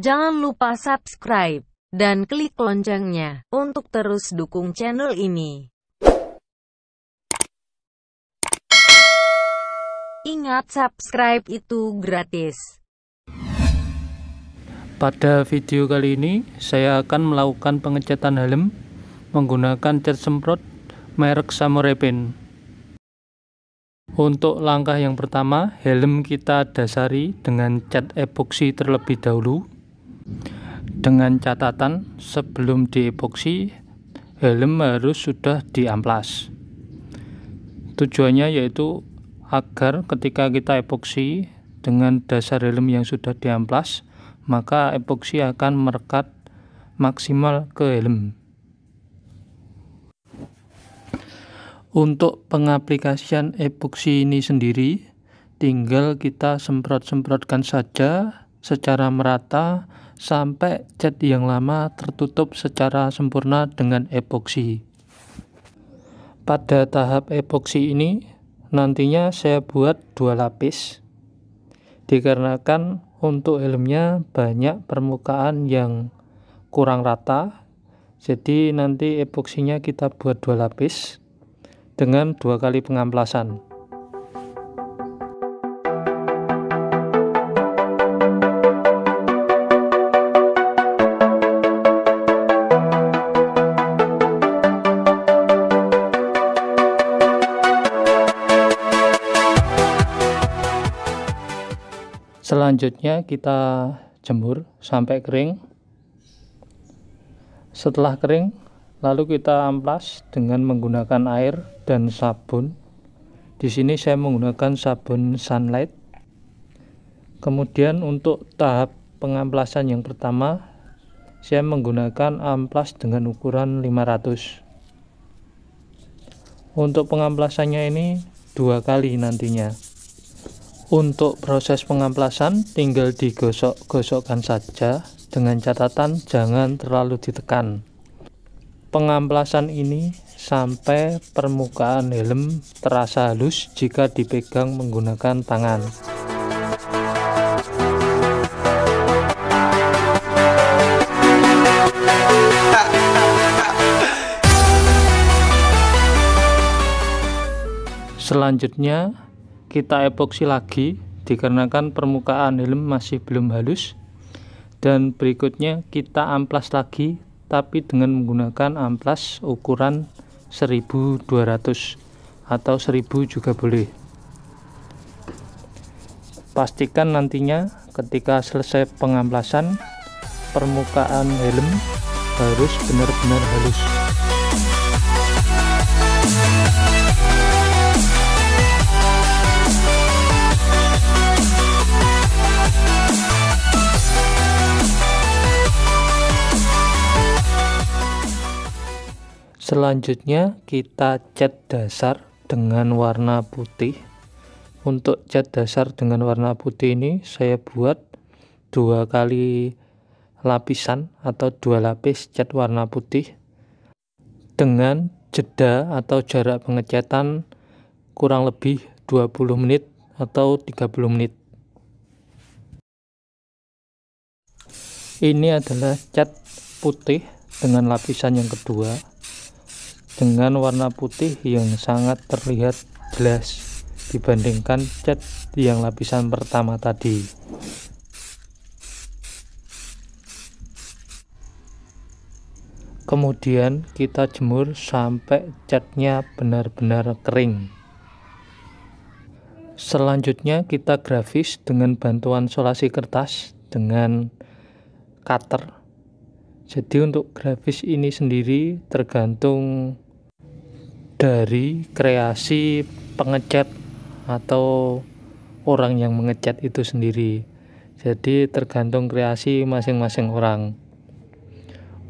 Jangan lupa subscribe dan klik loncengnya untuk terus dukung channel ini. Ingat subscribe itu gratis. Pada video kali ini saya akan melakukan pengecatan helm menggunakan cat semprot merek Samurai Pen. Untuk langkah yang pertama, helm kita dasari dengan cat epoksi terlebih dahulu. Dengan catatan sebelum diepoksi helm harus sudah diamplas. Tujuannya yaitu agar ketika kita epoksi dengan dasar helm yang sudah diamplas maka epoksi akan merekat maksimal ke helm untuk pengaplikasian epoksi ini sendiri tinggal kita semprot-semprotkan saja secara merata sampai cat yang lama tertutup secara sempurna dengan epoksi. Pada tahap epoksi ini nantinya saya buat dua lapis dikarenakan untuk helmnya banyak permukaan yang kurang rata jadi nanti epoksinya kita buat dua lapis dengan dua kali pengamplasan. Selanjutnya kita jemur sampai kering. Setelah kering lalu kita amplas dengan menggunakan air dan sabun. Di sini saya menggunakan sabun sunlight. Kemudian untuk tahap pengamplasan yang pertama saya menggunakan amplas dengan ukuran 500 untuk pengamplasannya ini dua kali nantinya. Untuk proses pengamplasan tinggal digosok-gosokkan saja dengan catatan jangan terlalu ditekan. Pengamplasan ini sampai permukaan helm terasa halus jika dipegang menggunakan tangan. Selanjutnya kita epoksi lagi dikarenakan permukaan helm masih belum halus dan berikutnya kita amplas lagi tapi dengan menggunakan amplas ukuran 1200 atau 1000 juga boleh. Pastikan nantinya ketika selesai pengamplasan permukaan helm harus benar-benar halus selanjutnya kita cat dasar dengan warna putih. Untuk cat dasar dengan warna putih ini saya buat dua kali lapisan atau dua lapis cat warna putih. Dengan jeda atau jarak pengecatan kurang lebih 20 menit atau 30 menit. Ini adalah cat putih dengan lapisan yang kedua dengan warna putih yang sangat terlihat jelas dibandingkan cat yang lapisan pertama tadi. Kemudian kita jemur sampai catnya benar-benar kering. Selanjutnya kita grafis dengan bantuan solasi kertas dengan cutter. Jadi untuk grafis ini sendiri tergantung dari kreasi pengecat atau orang yang mengecat itu sendiri. Jadi tergantung kreasi masing-masing orang.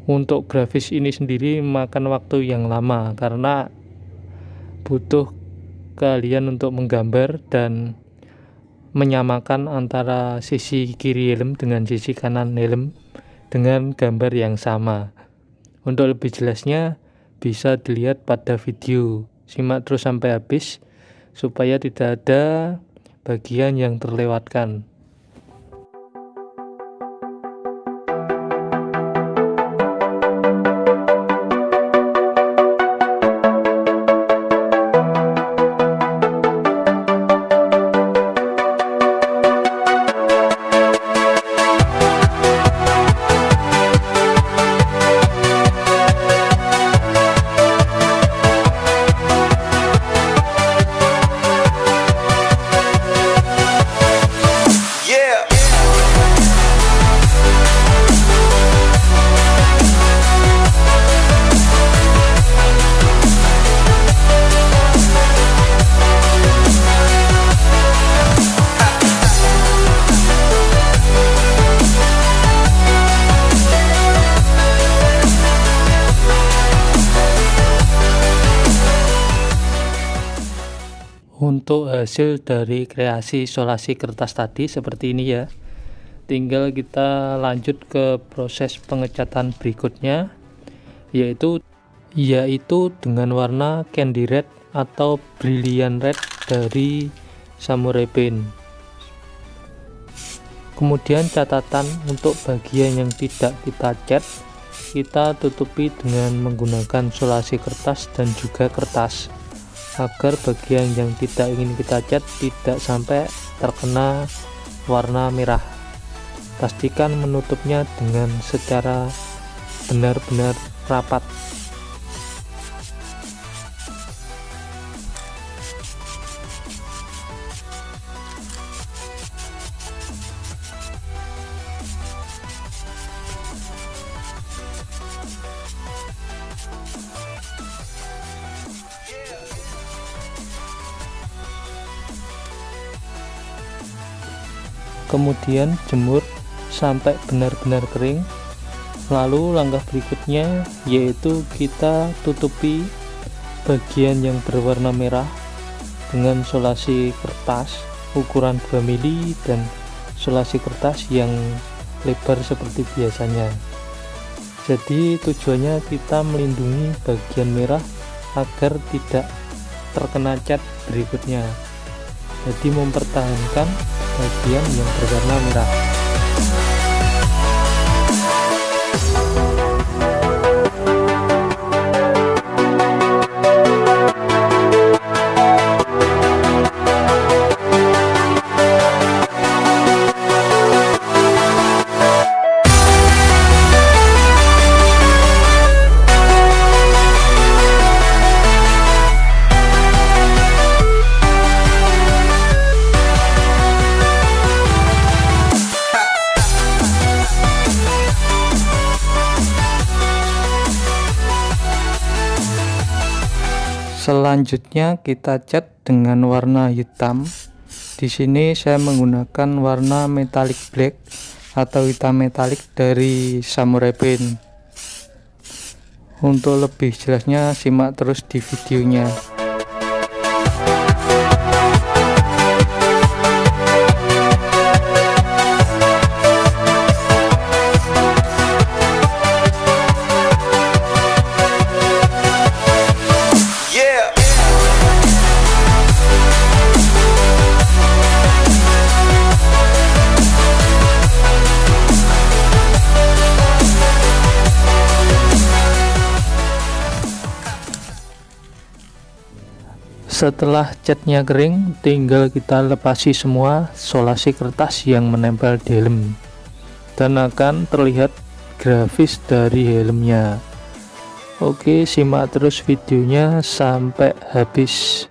Untuk grafis ini sendiri makan waktu yang lama karena butuh kalian untuk menggambar dan menyamakan antara sisi kiri helm dengan sisi kanan helm dengan gambar yang sama. Untuk lebih jelasnya bisa dilihat pada video. Simak terus sampai habis supaya tidak ada bagian yang terlewatkan. Untuk hasil dari kreasi isolasi kertas tadi seperti ini ya. Tinggal kita lanjut ke proses pengecatan berikutnya yaitu yaitu dengan warna candy red atau brilliant red dari samurai pen kemudian catatan untuk bagian yang tidak kita cat kita tutupi dengan menggunakan solasi kertas dan juga kertas agar bagian yang tidak ingin kita cat tidak sampai terkena warna merah. Pastikan menutupnya dengan secara benar-benar rapat kemudian jemur sampai benar-benar kering. Lalu langkah berikutnya yaitu kita tutupi bagian yang berwarna merah dengan solasi kertas ukuran 2 mili dan solasi kertas yang lebar seperti biasanya. Jadi tujuannya kita melindungi bagian merah agar tidak terkena cat berikutnya jadi mempertahankan bagian yang berwarna merah Selanjutnya kita cat dengan warna hitam. Di sini saya menggunakan warna metallic black atau hitam metalik dari Samurai Pen. Untuk lebih jelasnya simak terus di videonya. Setelah catnya kering, tinggal kita lepasi semua solasi kertas yang menempel di helm dan akan terlihat grafis dari helmnya. Oke, simak terus videonya sampai habis.